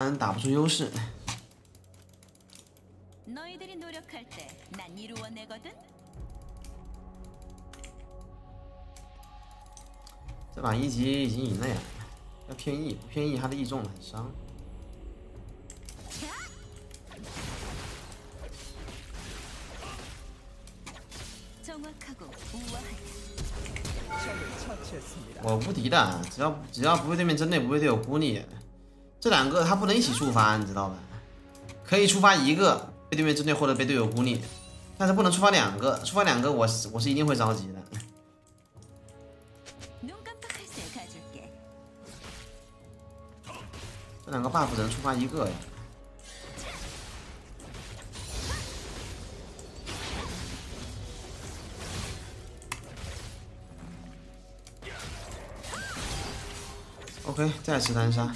然打不出优势。这把一级已经赢了呀，要偏 E，不偏 E 他的 E 中了很伤。我无敌的，只要只要不被对面针对，不被队友孤立。这两个他不能一起触发你知道吧？可以触发一个被对面针对或者被队友孤立但是不能触发两个触发两个我我是一定会着急的。这两个 buff 只能触发一个呀。Ok 再次单杀。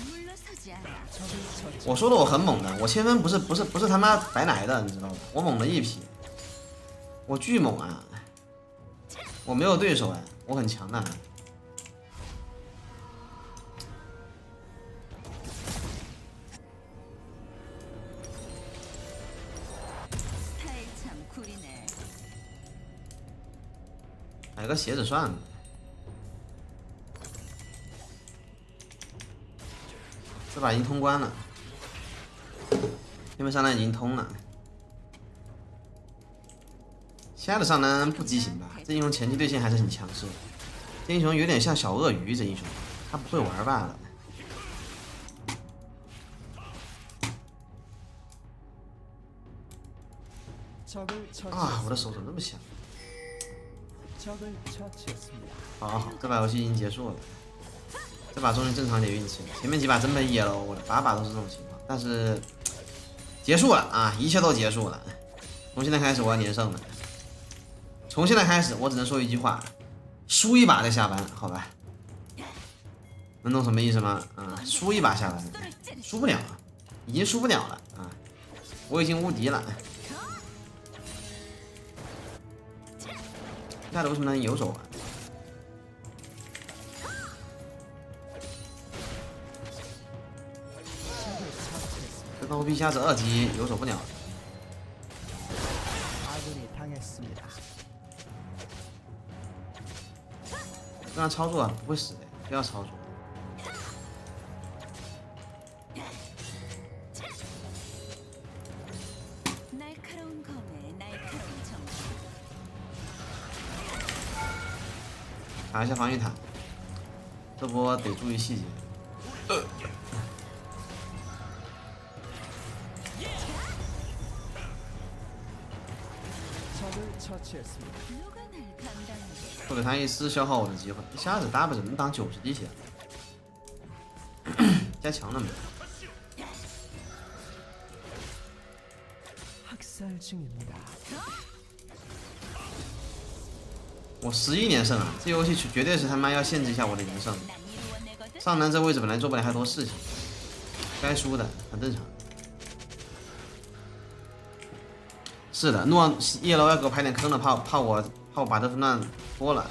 我说的我很猛的，我千分不是不是不是他妈白来的，你知道吗？我猛的一批，我巨猛啊！我没有对手哎，我很强的。买个鞋子算了，这把已经通关了。对面上单已经通了，现在的上单不畸形吧？这英雄前期对线还是很强势。的。这英雄有点像小鳄鱼，这英雄，他不会玩吧？啊，我的手怎么那么小？好好好，这。把游戏已经结束了，这。把终于正常点运气了，前面几把真没野了，我的，把把都是这。种情况，但是。结束了啊，一切都结束了。从现在开始我要连胜了。从现在开始，我只能说一句话：输一把再下班，好吧？能懂什么意思吗？啊，输一把下班，输不了，已经输不了了啊！我已经无敌了。亚的为什么能游走啊？처치했습니다. 这刀逼瞎子二级游走不了。 아군이 당했습니다. 这样操作啊不会死的，不要操作。 날카로운 검에 날카로운 정수. 打一下防御塔，这波得注意细节。 적 不给他一丝消耗我的机会，一下子 W 能挡九十滴血，加强了没？我十一连胜啊！这游戏绝对是他妈要限制一下我的连胜。上单这位置本来做不了太多事情，该输的很正常。是的，诺，一楼要给我排点坑了，怕怕我怕我把这分段播了，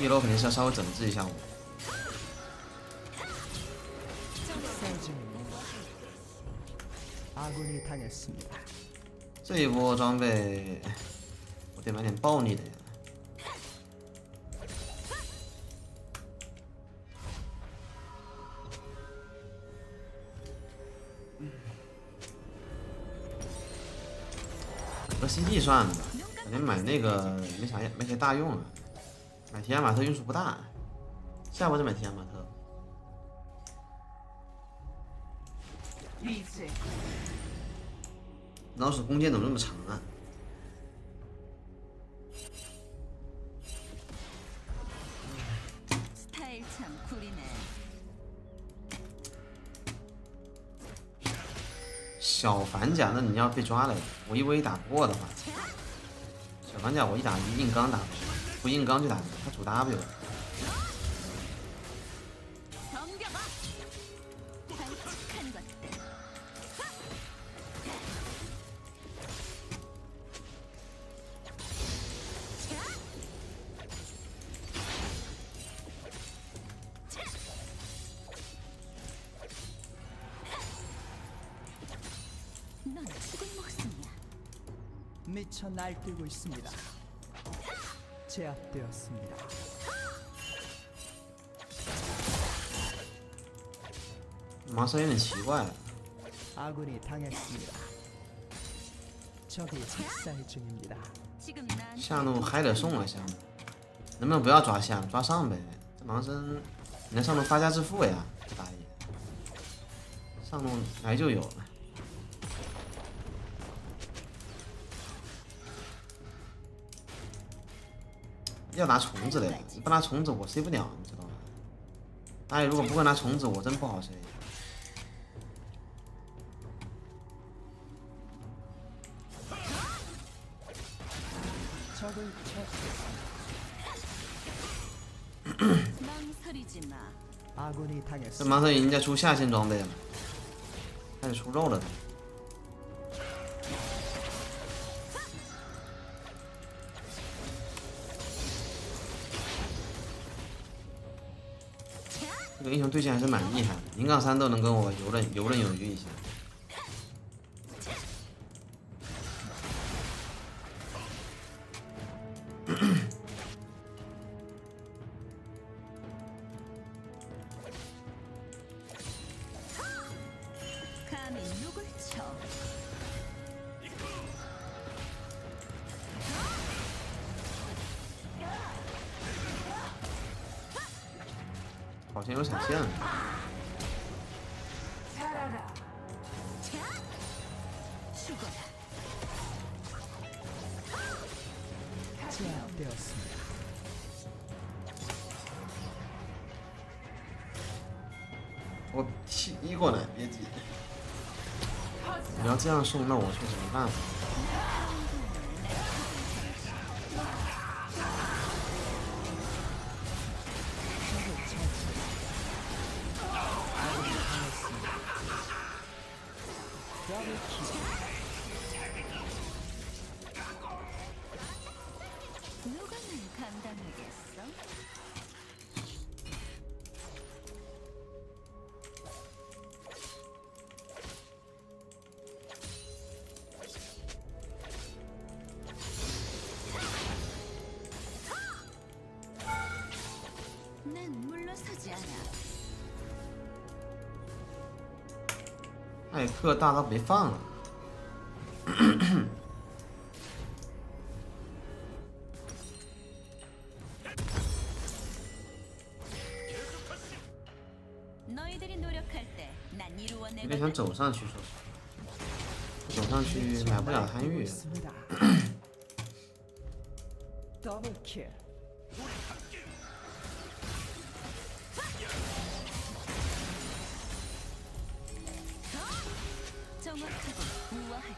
一楼肯定是要稍微整治一下。我这一波装备，我得买点暴力的呀。cd 算了吧感觉买那个没啥没啥大用了。买提亚马特用处不大下回再买提亚马特老鼠弓箭怎么那么长啊？小反甲，那你要被抓了呀！我一 v 打不过的话，小反甲我一打一硬刚打不过，不硬刚就打不过，他主 W。 미쳐 날뛰고 있습니다. 제압되었습니다.盲僧有点奇怪， 아군이 당했습니다. 적이 작살 중입니다. 지금 난 下路嗨得送啊，下路，能不能不要抓下，抓上呗？这盲僧，你在上路发家致富呀，这大爷，上路来就有了。 要拿虫子的，你不拿虫子我 C 不了，你知道吗？大爷如果不会拿虫子，我真不好 C。这盲僧已经在出下线装备了，开始出肉了。这个英雄对线还是蛮厉害的，零杠三都能跟我游刃游刃有余一些。好像有闪现。我踢一过来，别急。你要这样送，那我送什么办法？ 누가 날 감당하겠어? 난 물러서지 않아. 艾克大刀没放了。有点想走上去说，走上去买不了贪欲。Double. 정확하고 우아하게.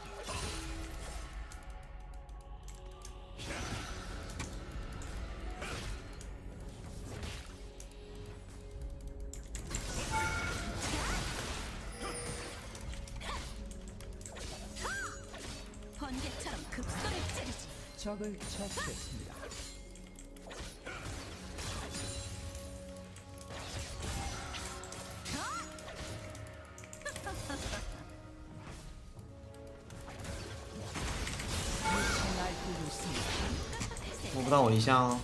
번개처럼 급소를 찌르지. 적을 처치했습니다. 不到我一下哦。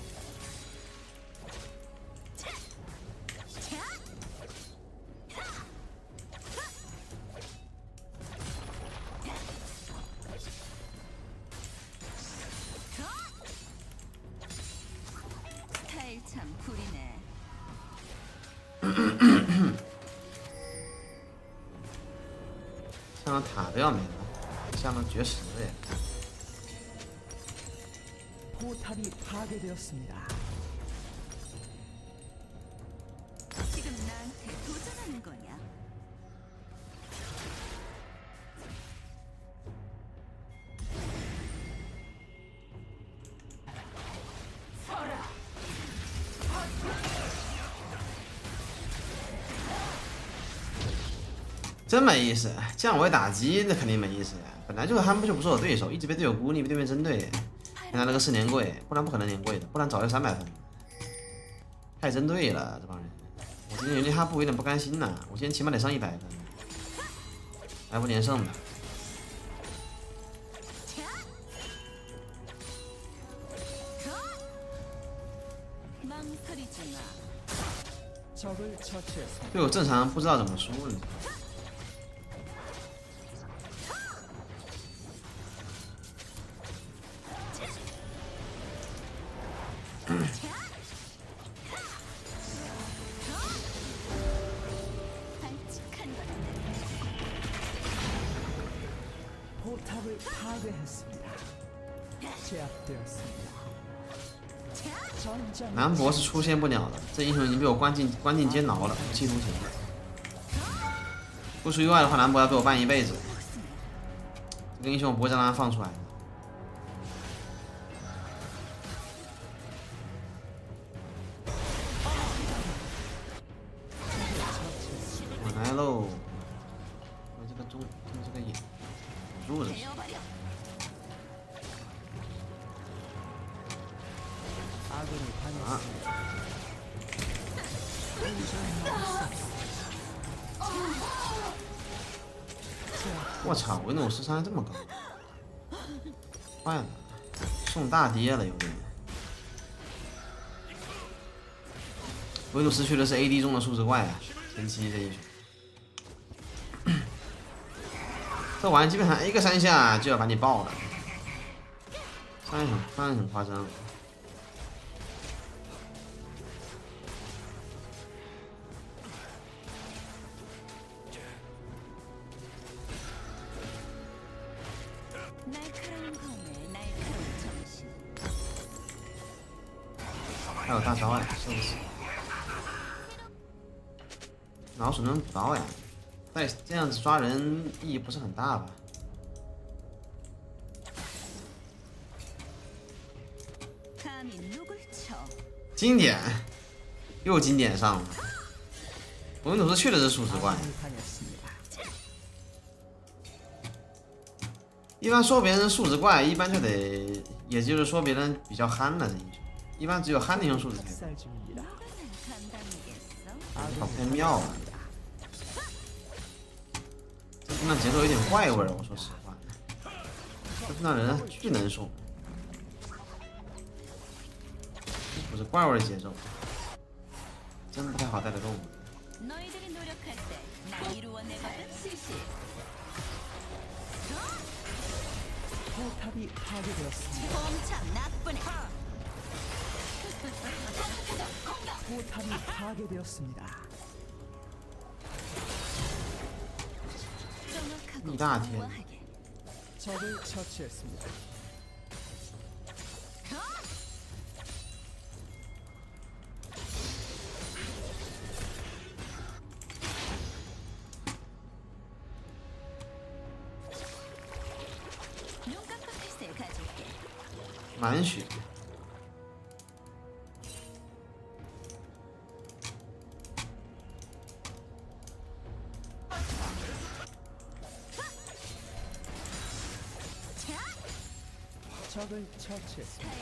포탑이 파괴되었습니다. 지금 나한테 도전하는 거냐? 아, 真没意思，降维打击那肯定没意思呀。本来就是他们就不是我对手，一直被队友孤立，被对面针对。 现在那个是连跪，不然不可能连跪的，不然早就三百分。太针对了，这帮人！我今天有点哈布有点不甘心呢，我今天起码得上一百分，还不连胜的。队友正常，不知道怎么输的。南博是出现不了的，这英雄已经被我关进关进监牢了，无期徒刑。不出意外的话，南博要被我办一辈子。这个英雄我不会再让他放出来的。我来喽！我这个中，我这个眼，堵住了。我操！维鲁斯伤害这么高，坏了，送大爹了！有点。唯，维鲁斯去的是 AD 中的数值怪啊，前期这一局，这玩意基本上一个三下就要把你爆了，伤害很，伤害很夸张。还有大招哎老鼠能补刀哎但这样子抓人意义不是很大吧？经典又经典上了。我们总是去的是数值怪一般说别人数值怪一般就得也就是说别人比较憨的这一种。一般只有汉英雄数值才有。好偏妙啊！这姑娘节奏有点怪味儿，我说实话，这姑娘人巨能送，不是怪味儿节奏，真的不太好带得动。 포탑이 파괴되었습니다. 이상하지. 적을 처치했습니다. 눈 깜빡할 처치했습니다.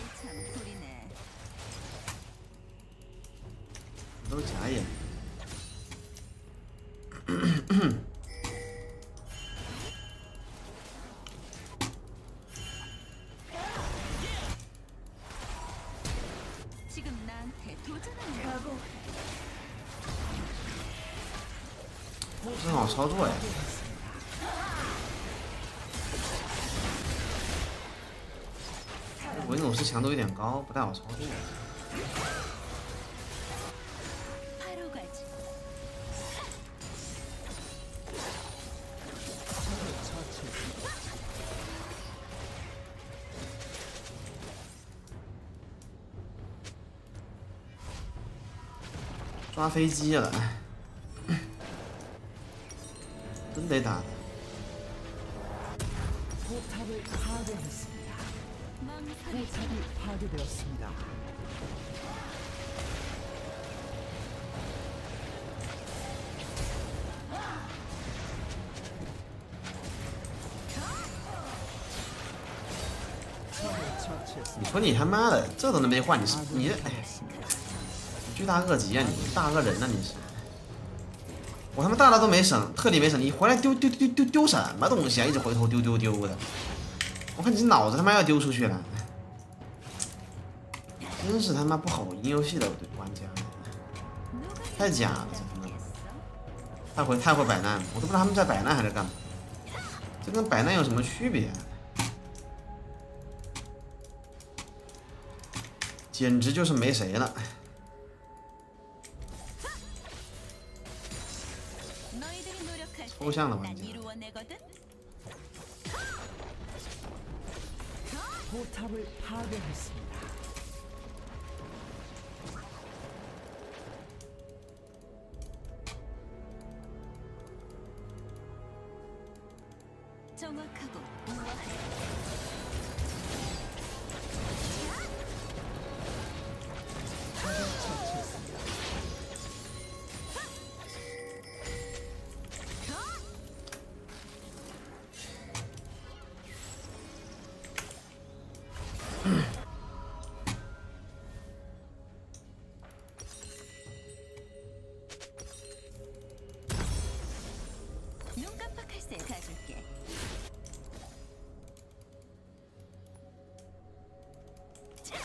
지금 나한테 도전하려고. 무슨 어서 좋아해. 我是强度有点高不太好操作。抓飞机了 真得打파괴되었습니다. 적을 你 처치했습니다. 说你他妈的这都能被换，你是你 아군이 这哎， 당했습니다. 你巨大恶极啊你，大恶人呐、你是。我他妈大招都没省，特地没省，你回来丢丢丢丢丢什么东西啊？一直回头丢丢丢的，我看你脑子他妈要丢出去了， 真是他妈不好赢游戏的对玩家， 누가 太假了，这他妈 겠어 太会太会摆烂了，我都不知道他们在摆烂还是干嘛。这跟摆烂有什么区别、啊？简直就是没谁了。 너희들이 노력할 때抽象的 난 玩家。 이루어내거든. 포탑을 파괴했습니다.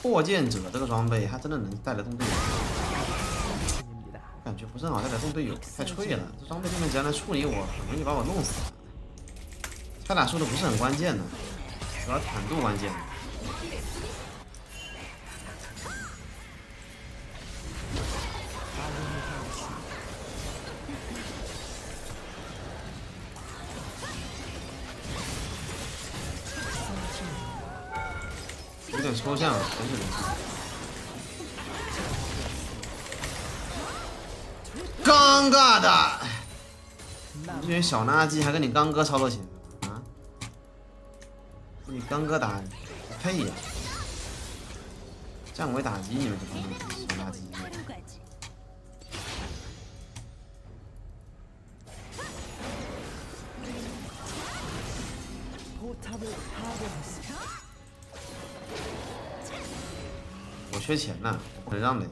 破剑者这个装备还真的能带来动队友，感觉不是很好带来动队友，太脆了。这装备对面只要来处理我，很容易把我弄死。他俩说的不是很关键的，主要坦度关键。抽象，真是的。尴尬的，你这群小垃圾还跟你刚哥操作起来啊？你刚哥打配呀、降维打击你们这帮东西缺钱呢，我让的。